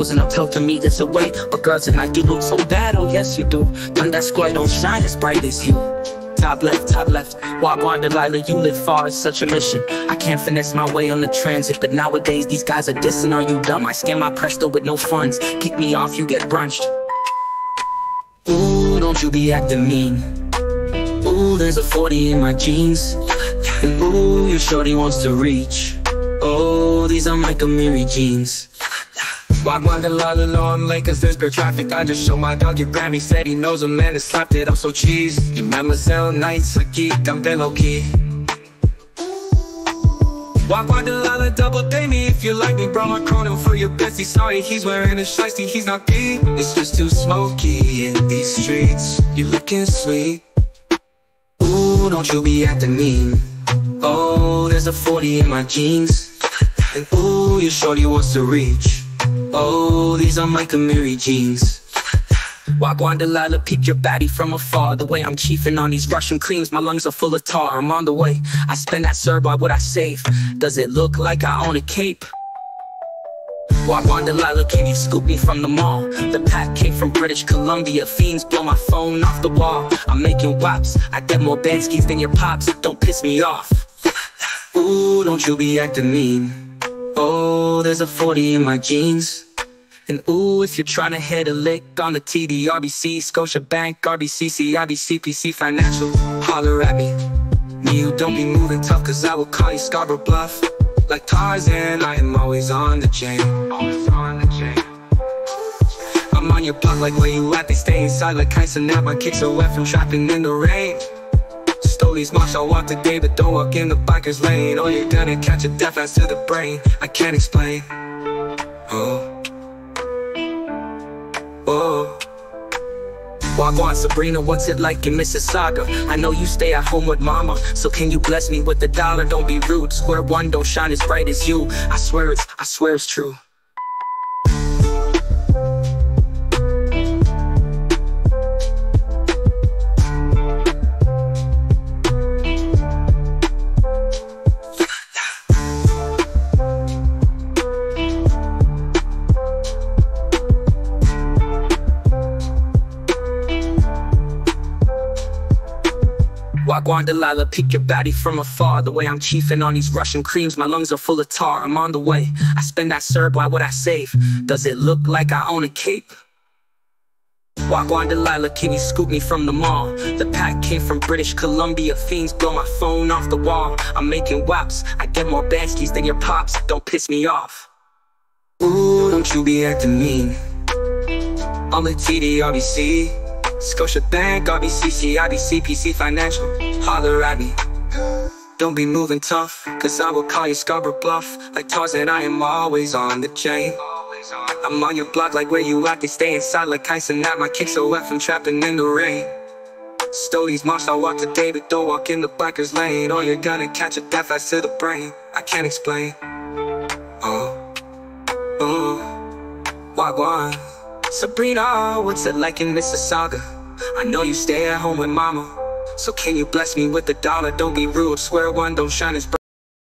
Wasn't uphill to me this away But girls tonight you look so bad, oh yes you do. Done that square don't shine as bright as you. Top left, top left. Wagwan Delilah, you live far, it's such a mission. I can't finesse my way on the transit But nowadays these guys are dissing, are you dumb? I scam my Presto with no funds. Kick me off, you get brunched. Ooh, don't you be acting mean. Ooh, there's a 40 in my jeans. And ooh, your shorty wants to reach. Oh, these are Michael Mary jeans Wagwan Delilah long Lakers, there's bare traffic. I just show my dog your Grammy Said he knows a man that slapped it, I'm so cheese. You Mademoiselle Nights, a geek, I'm low key Walk by Delilah, double date me if you like me Bro, my chrono for your bestie. Sorry, he's wearing a shiesty, he's not gay. It's just too smoky in these streets. You looking sweet. Ooh, don't you be acting mean. Oh, there's a 40 in my jeans. And ooh, your shorty wants to reach Oh, these are my Camry jeans. Wagwan Delilah, peek your body from afar? The way I'm chiefing on these Russian creams My lungs are full of tar, I'm on the way. I spend that sir, by what I save? Does it look like I own a cape? Wagwan Delilah, can you scoop me from the mall? The pack came from British Columbia. Fiends blow my phone off the wall. I'm making waps, I get more Banskis than your pops. Don't piss me off. Ooh, don't you be acting mean. Oh, there's a 40 in my jeans And ooh, if you're trying to hit a lick on the TD, RBC, Scotiabank, RBCC, IBCPC Financial Holler at me. You don't be moving tough cause I will call you Scarborough Bluff. Like Tarzan, I am always on the chain. Always on the chain. I'm on your block like where you at, they stay inside like Kyson now. My kicks are wet from trapping in the rain. Stole these marks, I'll walk today, but don't walk in the biker's lane. Or you're gonna catch a death to the brain. I can't explain. Oh Wagwan Sabrina, what's it like in Mississauga? I know you stay at home with mama So can you bless me with a dollar? Don't be rude, square one don't shine as bright as you I swear it's, I swear it's true Wagwan peek your body from afar. The way I'm chiefing on these Russian creams My lungs are full of tar, I'm on the way. I spend that syrup, why would I save? Does it look like I own a cape? Wagwan Delilah, can you scoop me from the mall? The pack came from British Columbia. Fiends blow my phone off the wall. I'm making waps, I get more Banskis than your pops. Don't piss me off. Ooh, don't you be acting mean. I'm the TD RBC Scotiabank, RBCC, IBCPC Financial, holler at me. Don't be moving tough, cause I will call you Scarborough Bluff. Like Tarzan, I am always on the chain. I'm on your block like where you at, they stay inside like Kyson At my kicks are wet from trapping in the rain Stolies march, I walk today, but don't walk in the biker's lane. Or you're gonna catch a death fast to the brain. I can't explain. Oh, oh, why? Sabrina, what's it like in Mississauga? I know you stay at home with mama So can you bless me with a dollar? Don't be rude, swear one don't shine as bright